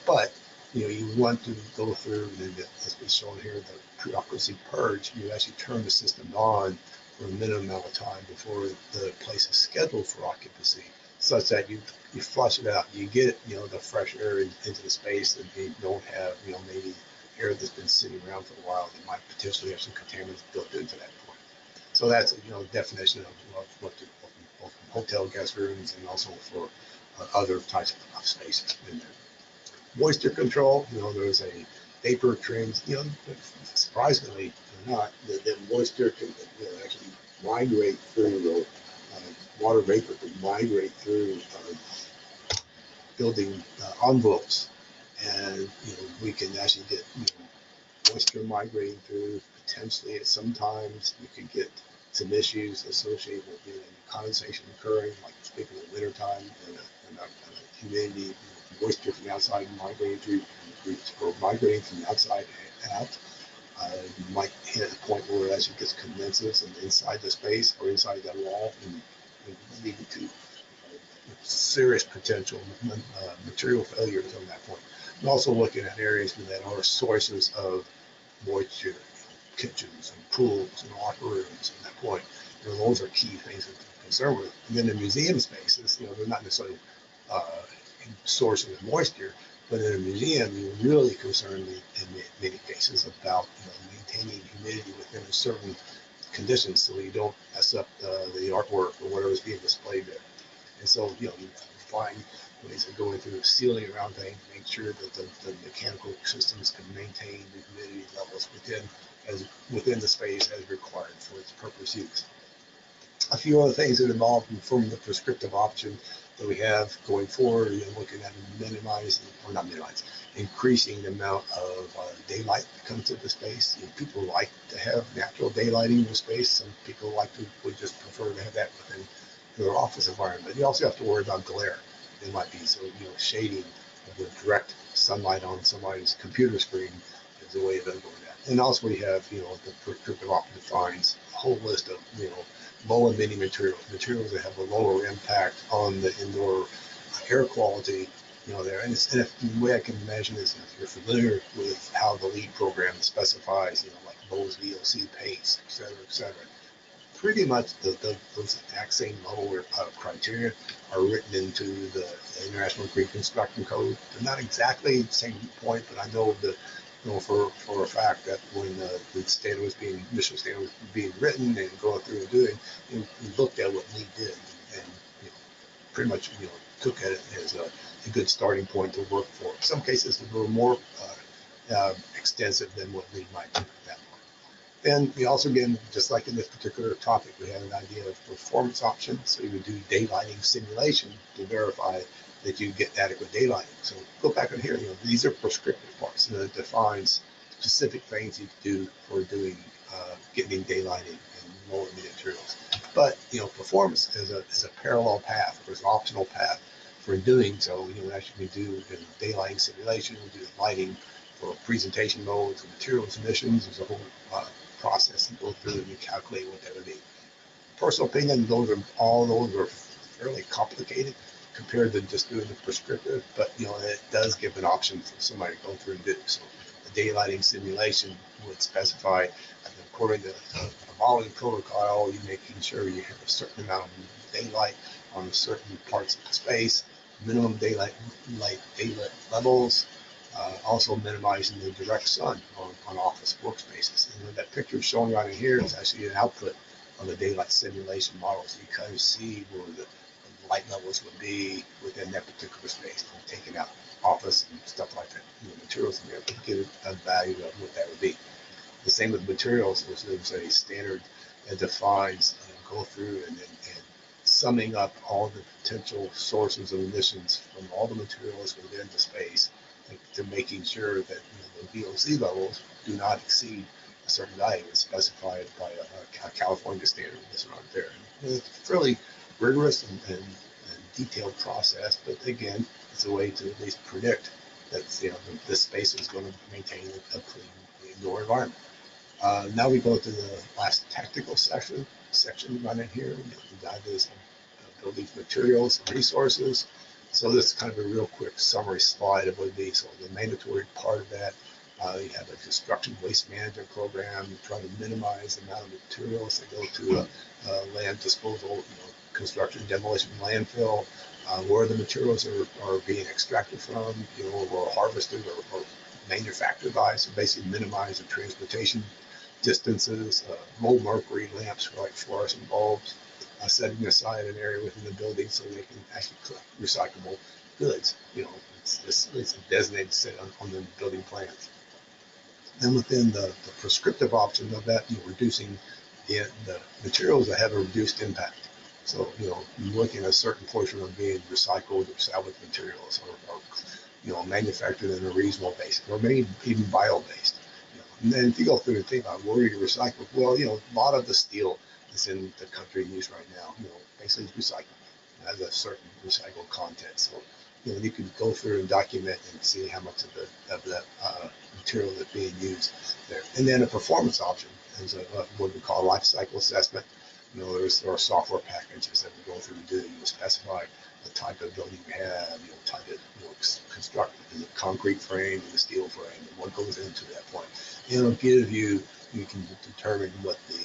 But you know, you want to go through, and as we shown here, the preoccupancy purge, you actually turn the system on for a minimum amount of time before the place is scheduled for occupancy, such that you, you flush it out. You get, you know, the fresh air in, into the space and you don't have, you know, maybe air that's been sitting around for a while that might potentially have some contaminants built into that point. So that's, you know, definition of, of what the, both hotel guest rooms and also for uh, other types of spaces in there moisture control. You know, there's a vapor trends. You know, surprisingly not, the, the moisture can you know, actually migrate through the uh, water vapor can migrate through uh, building uh, envelopes, and you know we can actually get you know, moisture migrating through. Potentially, at sometimes you could get some issues associated with you know, condensation occurring, like speaking of wintertime and, and, and humidity moisture from the outside migrating through, or migrating from the outside out. Uh, you might hit a point where it actually gets condenses and inside the space or inside that wall and, and leading to uh, serious potential uh, material failures on that point. And also looking at areas that are sources of moisture, kitchens and pools and locker rooms at that point. You know, those are key things to concern with. And then the museum spaces, you know, they're not necessarily uh, sourcing of moisture. But in a museum, you're really concerned in, many cases about you know, maintaining humidity within a certain conditions so you don't mess up uh, the artwork or whatever is being displayed there. And so, you know, you find ways of going through sealing around things, make sure that the, the mechanical systems can maintain the humidity levels within as within the space as required for its purpose use. A few other things that involve from the prescriptive option that we have going forward, you looking at minimizing, or not minimizing, increasing the amount of uh, daylight that comes to the space. You know, people like to have natural daylighting in the space. Some people like to would just prefer to have that within their office environment. You also have to worry about glare. It might be so you know shading of the direct sunlight on somebody's computer screen is a way of avoiding that. And also we have you know the prescriptive option defines a whole list of you know low emitting materials, materials that have a lower impact on the indoor air quality, you know, there. And, it's, and if, the way I can imagine is if you're familiar with how the LEED program specifies, you know, like low VOC paints, et cetera, et cetera, pretty much the, the, those exact same level uh, criteria are written into the, International Green Construction Code. They're not exactly the same point, but I know the know, for, for a fact that when uh, the standard was being, initial standard was being written and going through and doing, you looked at what LEED did and, you know, pretty much, you know, took it as a, a good starting point to work for. In some cases, little more uh, uh, extensive than what LEED might do at that point. Then we also, again, just like in this particular topic, we had an idea of performance options. So you would do daylighting simulation to verify that you get adequate daylighting. So go back on here, you know, these are prescriptive parts and it defines specific things you do for doing, uh, getting daylighting and lower materials. But, you know, performance is a, is a parallel path or an optional path for doing so. You know, actually we do you know, daylighting simulation, we do lighting for presentation modes materials emissions. There's a whole uh, process to go through and you calculate what that would be. Personal opinion, those are all those are fairly complicated compared to just doing the prescriptive, but you know, it does give an option for somebody to go through and do. So the daylighting simulation would specify, according to the following protocol, you're making sure you have a certain amount of daylight on certain parts of the space, minimum daylight light daylight levels, uh, also minimizing the direct sun on, on office workspaces. And that picture shown right in here is actually an output of the daylight simulation model, so you kind of see where the light levels would be within that particular space, taking out office and stuff like that, you know, materials in there, but get a value of what that would be. The same with materials, there's, there's a standard that defines, uh, go through and, and, and summing up all the potential sources of emissions from all the materials within the space to making sure that you know, the VOC levels do not exceed a certain value specified by a, a California standard that's not there. And it's fairly rigorous and, and, and, detailed process, but again, it's a way to at least predict that you know this space is going to maintain a, clean indoor environment. Uh, now we go to the last tactical section section in here. The dive is uh, building materials and resources. So this is kind of a real quick summary slide of what be. So the mandatory part of that, uh, you have a construction waste management program. You try to minimize the amount of materials that go to a land disposal, you know, construction, demolition, landfill, uh, where the materials are, are being extracted from, you know, or harvested or, or manufactured by. So basically minimize the transportation distances, uh, mercury lamps for like fluorescent bulbs, uh, setting aside an area within the building so they can actually collect recyclable goods. You know, it's, it's, it's designated set on, on the building plans. Then within the, the prescriptive option of that, you're reducing the, the materials that have a reduced impact. So, you know, you looking at a certain portion of being recycled or salvaged materials or, or you know, manufactured in a reasonable basis or maybe even bio-based. You know. And then if you go through and think about where you recycle, well, you know, a lot of the steel that's in the country use right now, you know, basically is recycled. It has a certain recycled content. So, you know, you can go through and document and see how much of the of the uh, material that's being used there. And then a performance option is a, a what we call a life cycle assessment. You know, there's there are software packages that we go through and do. You specify the type of building you have, you know, type of you know, construct the concrete frame the steel frame, and what goes into that point. It'll give you, you can determine what the,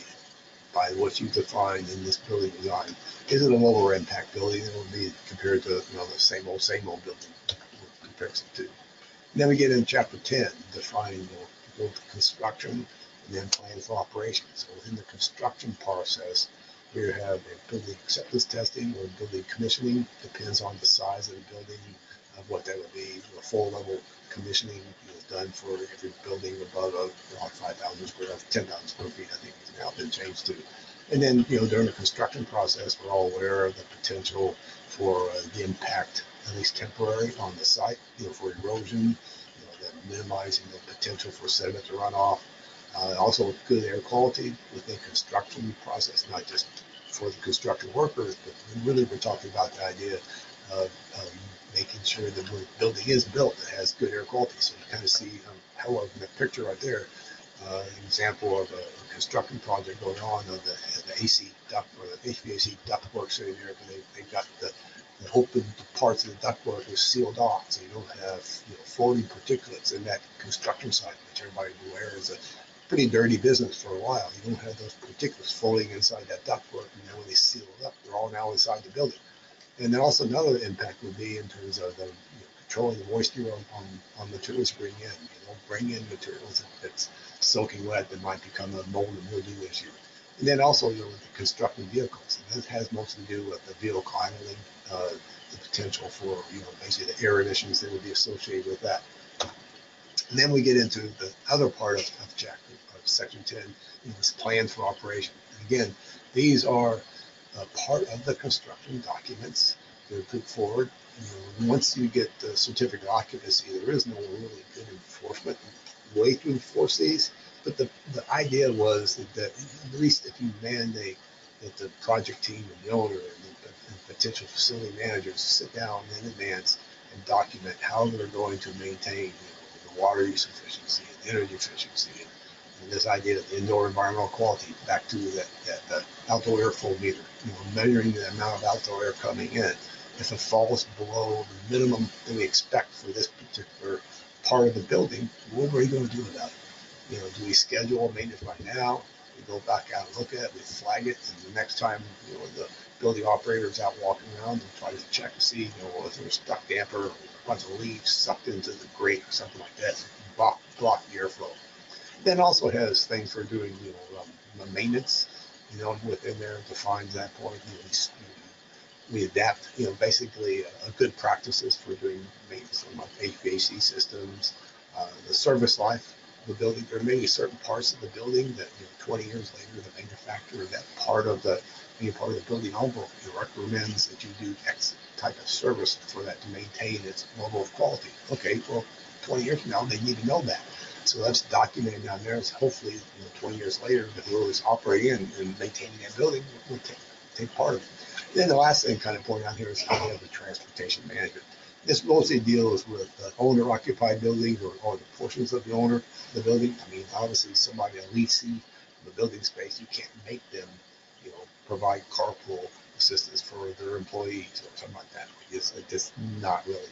by what you define in this building design, is it a lower impact building? It'll be compared to, you know, the same old, same old building comparison to. Then we get in chapter 10, defining both construction and then plan for operations. So within the construction process, we have a building acceptance testing or building commissioning, depends on the size of the building, of what that would be, a full level commissioning is done for every building above you know, 5,000 square, 10,000 square feet, I think has now been changed to. And then, you know, during the construction process, we're all aware of the potential for uh, the impact, at least temporary, on the site, you know, for erosion, you know, minimizing the potential for sediment to run off. Uh, also, good air quality within construction process, not just for the construction workers, but really we're talking about the idea of um, making sure that building is built, it has good air quality. So you kind of see um, how in the picture right there, uh, an example of a construction project going on of the, the AC duct or the HVAC ductwork sitting there, but they, they've got the, the open parts of the ductwork is sealed off, so you don't have you know, floating particulates in that construction site, which everybody aware is a pretty dirty business for a while. You don't have those particulates floating inside that ductwork, and then when they seal it up, they're all now inside the building. And then also another impact would be in terms of the, you know, controlling the moisture on, on, on materials bring in. You don't bring in materials that's soaking wet that might become a mold and mildew issue. And then also, you know, with the constructing vehicles. And that has mostly to do with the vehicle idling, uh, the potential for, you know, basically the air emissions that would be associated with that. And then we get into the other part of, of chapter, of section 10, you know, this plans for operation. And again, these are part of the construction documents that are put forward. You know, once you get the certificate of occupancy, there is no really good enforcement way to enforce these. But the, the idea was that, that at least if you mandate that the project team and the owner and, the, and potential facility managers sit down in advance and document how they're going to maintain water use efficiency and energy efficiency and and this idea of indoor environmental quality back to that, that, that outdoor airflow meter, you know, measuring the amount of outdoor air coming in. If it falls below the minimum that we expect for this particular part of the building, what are we going to do about it? You know, do we schedule maintenance right now? We go back out and look at it, we flag it, and the next time, you know, the building operator is out walking around and try to check to see, you know, if there's duct damper, bunch of leaves sucked into the grate or something like that, block, block the airflow then also has things for doing, you know, um, maintenance, you know, within there defines that point. You know, we adapt, you know, basically uh, good practices for doing maintenance on HVAC systems, uh, the service life of the building. There may be certain parts of the building that, you know, 20 years later, the manufacturer, that part of the being part of the building envelope, recommends that you do X type of service for that to maintain its level of quality. Okay, well, 20 years from now, they need to know that. So that's documented down there. So hopefully, you know, 20 years later, the whoever's operating and, and maintaining that building will take, take part of it. Then the last thing kind of point out here is how we have the transportation management. This mostly deals with the owner occupied buildings or, or the portions of the owner, of the building. I mean, obviously somebody, a leasing the building space, you can't make them, you know, provide carpool assistance for their employees or something like that. It's just not really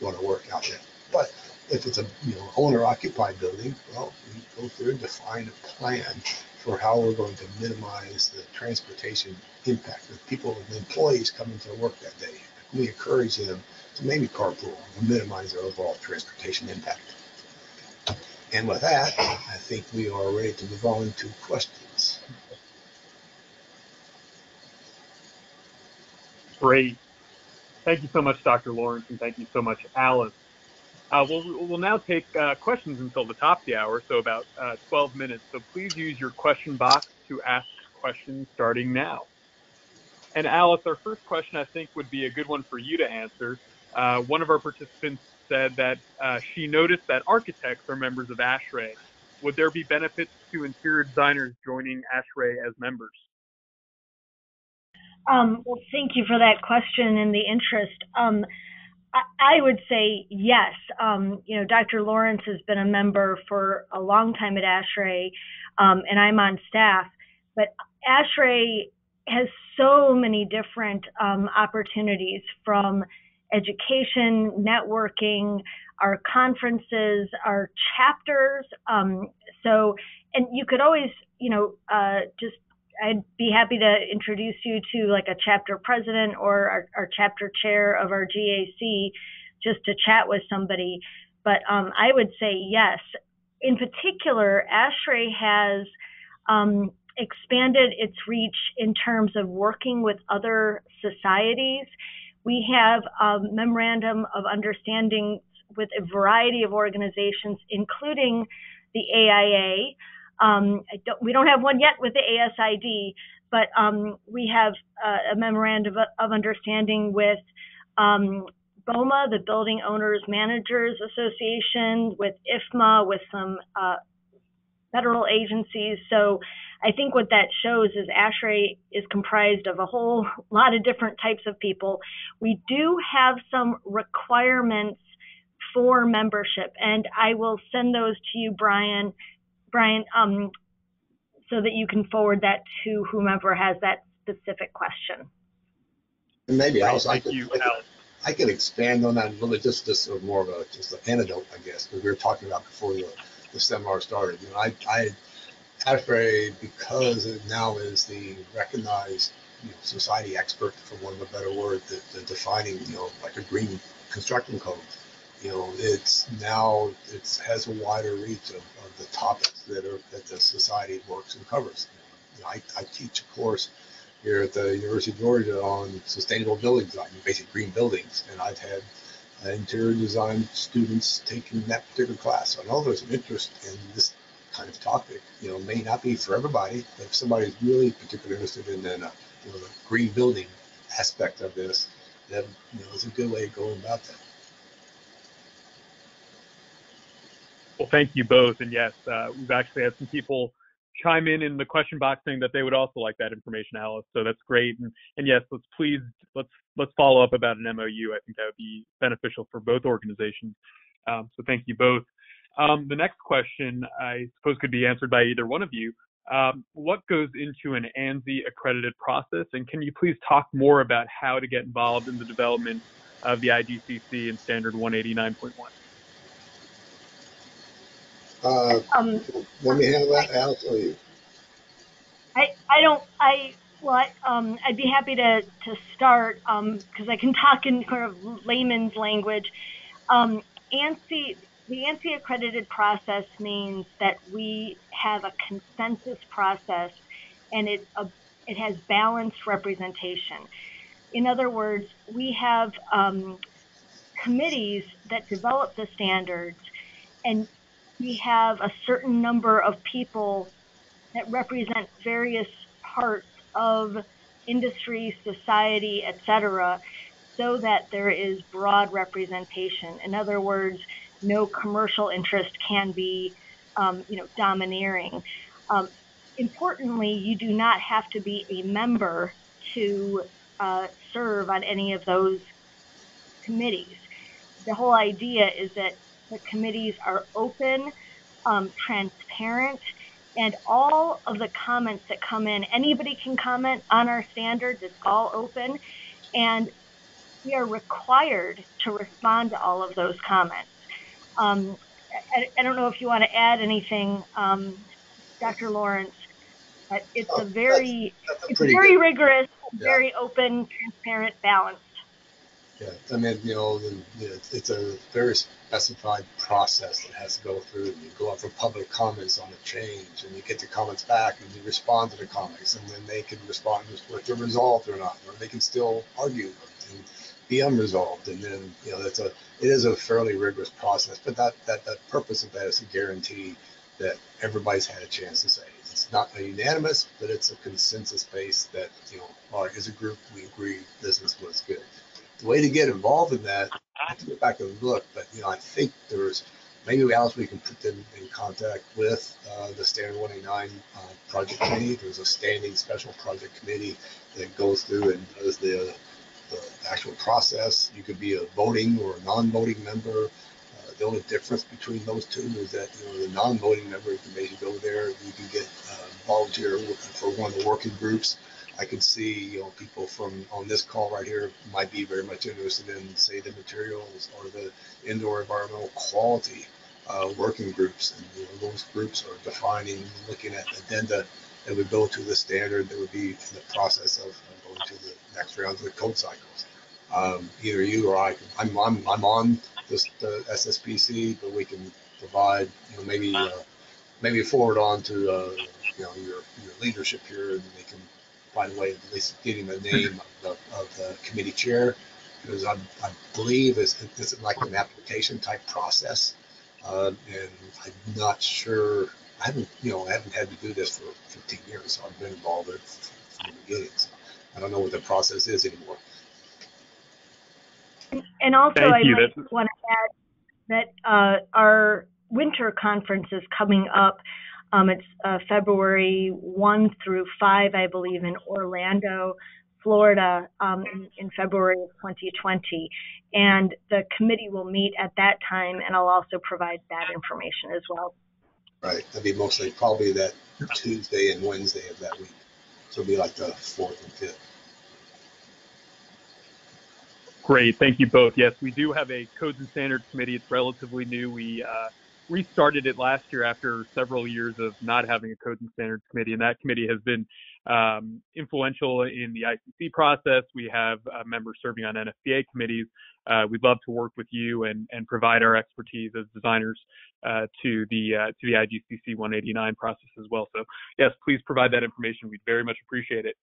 going to work out there. But if it's a you know owner occupied building, well, we go through and define a plan for how we're going to minimize the transportation impact of people and employees coming to work that day. We encourage them to maybe carpool and minimize their overall transportation impact. And with that, I think we are ready to move on to questions. Great. Thank you so much, Dr. Lawrence, and thank you so much, Alice. Uh, we'll, we'll now take uh, questions until the top of the hour, so about uh, 12 minutes. So please use your question box to ask questions starting now. And Alice, our first question I think would be a good one for you to answer. Uh, one of our participants said that uh, she noticed that architects are members of ASHRAE. Would there be benefits to interior designers joining ASHRAE as members? Um, well, thank you for that question and the interest. Um, I, I, would say yes. Um, you know, Dr. Lawrence has been a member for a long time at ASHRAE, um, and I'm on staff. But ASHRAE has so many different um, opportunities from education, networking, our conferences, our chapters. Um, so, and you could always, you know, uh, just I'd be happy to introduce you to like a chapter president or our, our chapter chair of our GAC just to chat with somebody. But um, I would say yes. In particular, ASHRAE has um, expanded its reach in terms of working with other societies. We have a memorandum of understanding with a variety of organizations, including the AIA. Um, don't, we don't have one yet with the ASID, but um, we have uh, a memorandum of, of understanding with um, BOMA, the Building Owners Managers Association, with IFMA, with some uh, federal agencies. So I think what that shows is ASHRAE is comprised of a whole lot of different types of people. We do have some requirements for membership, and I will send those to you, Brian, Brian, um, so that you can forward that to whomever has that specific question. And maybe right, also, I could, you, I, could, I could expand on that a little bit, just, just sort of more of a just an anecdote, I guess, because we were talking about before the, the seminar started. You know, I, I ASHRAE, because it now is the recognized you know, society expert, for one of a better word, the, the defining, you know, like a green construction code you know, it's now it has a wider reach of, of the topics that are that the society works and covers. You know, I, I teach a course here at the University of Georgia on sustainable building design, basic green buildings, and I've had uh, interior design students taking that particular class. So I know there's an interest in this kind of topic. You know, may not be for everybody, but if somebody's really particularly interested in then, uh, you know, the green building aspect of this, then you know, it's a good way of going about that. Well, thank you both. And yes, uh, we've actually had some people chime in in the question box saying that they would also like that information, Alice. So that's great. And, and yes, let's please let's let's follow up about an MOU. I think that would be beneficial for both organizations. Um, so thank you both. Um, the next question, I suppose, could be answered by either one of you. Um, what goes into an ANSI accredited process, and can you please talk more about how to get involved in the development of the IGCC and Standard 189.1? Uh, um, let me handle that, you? I, I don't, I, well, I, um, I'd be happy to, to start because um, I can talk in kind of layman's language. Um, ANSI, the ANSI accredited process means that we have a consensus process and it, a, it has balanced representation. In other words, we have um, committees that develop the standards, and we have a certain number of people that represent various parts of industry, society, etc., so that there is broad representation. In other words, no commercial interest can be, um, you know, domineering. Um, importantly, you do not have to be a member to uh, serve on any of those committees. The whole idea is that the committees are open, um, transparent, and all of the comments that come in, anybody can comment on our standards. It's all open, and we are required to respond to all of those comments. Um, I, I, don't know if you want to add anything, um, Dr. Lawrence, but it's oh, a very, that's, that's a it's very good. rigorous, yeah. very open, transparent, balanced. Yeah, I mean, you know, it's a very specified process that has to go through. You go out for public comments on the change, and you get the comments back, and you respond to the comments, and then they can respond if they're resolved or not, or they can still argue and be unresolved. And then, you know, that's a it is a fairly rigorous process, but that that the purpose of that is to guarantee that everybody's had a chance to say. It's not unanimous, but it's a consensus base that you know, as a group, we agree this is what's good way to get involved in that, I have to go back and look, but you know, I think there's maybe else we can put them in contact with uh, the Standard 189 uh, project committee. There's a standing special project committee that goes through and does the, the actual process. You could be a voting or a non-voting member. Uh, the only difference between those two is that you know the non-voting member can maybe go there. You can get uh, volunteer for one of the working groups. I could see, you know, people from on this call right here might be very much interested in, say, the materials or the indoor environmental quality uh, working groups. And you know, those groups are defining, looking at addenda that would go to the standard that would be in the process of, going to the next round of the code cycles. Um, either you or I, I'm, I'm, I'm on this the SSPC, but we can provide, you know, maybe uh, maybe forward on to uh, you know your, your leadership here, and they can by the way, at least getting the name of the, of the committee chair, because I, I believe it's, it's like an application type process. Uh, and I'm not sure, I haven't, you know, I haven't had to do this for 15 years, so I've been involved in it from the beginning. So I don't know what the process is anymore. And also, Thank I you. might want to add that uh, our winter conference is coming up um, it's uh, February 1 through 5, I believe, in Orlando, Florida, um, in, in, February of 2020. And the committee will meet at that time, and I'll also provide that information as well. Right. That'd be mostly probably that Tuesday and Wednesday of that week. So it'll be like the 4th and 5th. Great. Thank you both. Yes, we do have a Codes and Standards Committee. It's relatively new. We uh, restarted it last year after several years of not having a codes and standards committee, and that committee has been um, influential in the ICC process. We have uh, members serving on NFPA committees. Uh, we'd love to work with you and, and provide our expertise as designers uh, to the uh, to the IGCC 189 process as well. So yes, please provide that information. We'd very much appreciate it.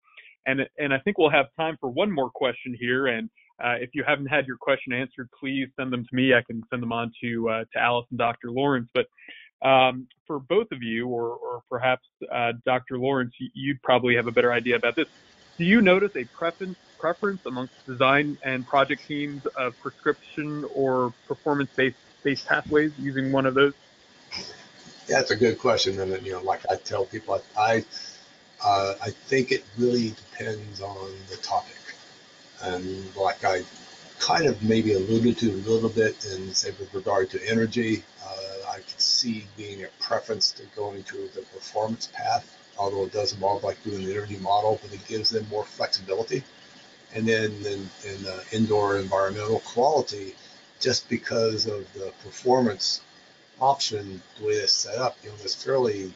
And and I think we'll have time for one more question here. And uh, if you haven't had your question answered, please send them to me. I can send them on to uh, to Alice and Dr. Lawrence. But um, for both of you, or, or perhaps uh, Dr. Lawrence, you'd probably have a better idea about this. Do you notice a preference preference amongst design and project teams of prescription or performance based based pathways using one of those? Yeah, that's a good question, and you know, like I tell people, I uh, I think it really depends on the topic. And like I kind of maybe alluded to a little bit in say with regard to energy, uh, I could see being a preference to going to the performance path, although it does involve like doing the energy model, but it gives them more flexibility. And then in, in uh, indoor environmental quality, just because of the performance option, the way it's set up, you know, it's fairly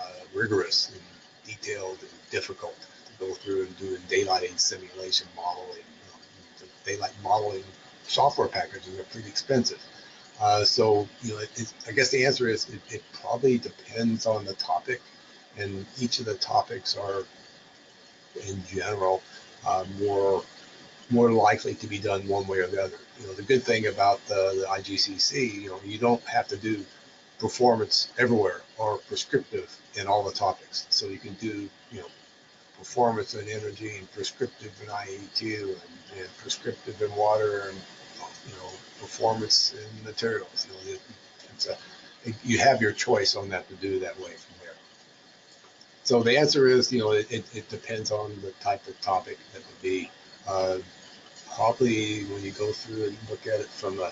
uh, rigorous and detailed and difficult go through and do a daylighting simulation modeling. You know, daylight modeling software packages are pretty expensive. Uh, so, you know, it, I guess the answer is it, it, probably depends on the topic, and each of the topics are, in general, uh, more more likely to be done one way or the other. You know, the good thing about the, the IGCC, you know, you don't have to do performance everywhere or prescriptive in all the topics. So you can do, you know, performance and energy and prescriptive in IAQ and, and prescriptive in water and, you know, performance in materials. You know, it's a, you have your choice on that to do that way from there. So the answer is, you know, it, it, it depends on the type of topic that would be. Uh, probably when you go through and look at it from a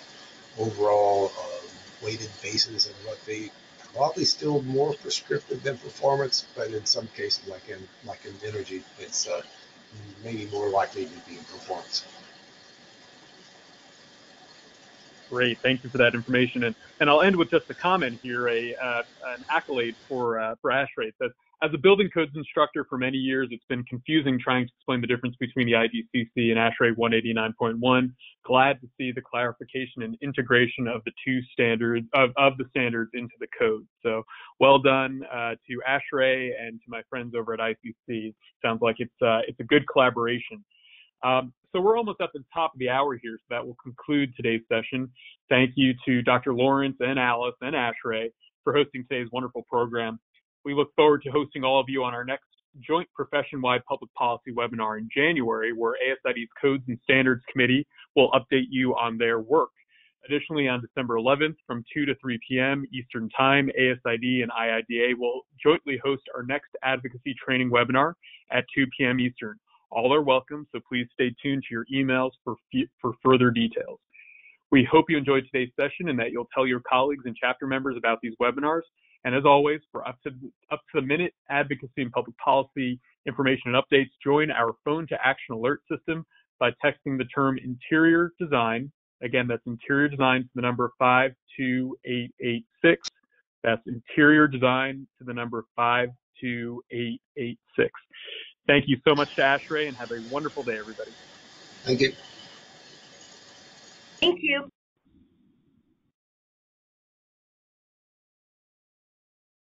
overall uh, weighted basis and what they probably still more prescriptive than performance, but in some cases, like in like in energy, it's uh, maybe more likely to be in performance. Great, thank you for that information, and and I'll end with just a comment here, a uh, an accolade for uh, for ASHRAE. That as a building codes instructor for many years, it's been confusing trying to explain the difference between the IGCC and ASHRAE 189.1. Glad to see the clarification and integration of the two standards of, of the standards into the code. So well done uh, to ASHRAE and to my friends over at ICC. Sounds like it's uh, it's a good collaboration. Um, so we're almost at the top of the hour here, so that will conclude today's session. Thank you to Dr. Lawrence and Alice and ASHRAE for hosting today's wonderful program. We look forward to hosting all of you on our next joint profession-wide public policy webinar in January, where ASID's Codes and Standards Committee will update you on their work. Additionally, on December 11th from 2 to 3 p.m. Eastern Time, ASID and IIDA will jointly host our next advocacy training webinar at 2 p.m. Eastern. All are welcome, so please stay tuned to your emails for, for further details. We hope you enjoyed today's session and that you'll tell your colleagues and chapter members about these webinars. And as always, for up to up to the minute advocacy and public policy information and updates, join our Phone2Action alert system by texting the term interior design. Again, that's interior design to the number 52886. That's interior design to the number 52886. Thank you so much to ASHRAE and have a wonderful day, everybody. Thank you. Thank you.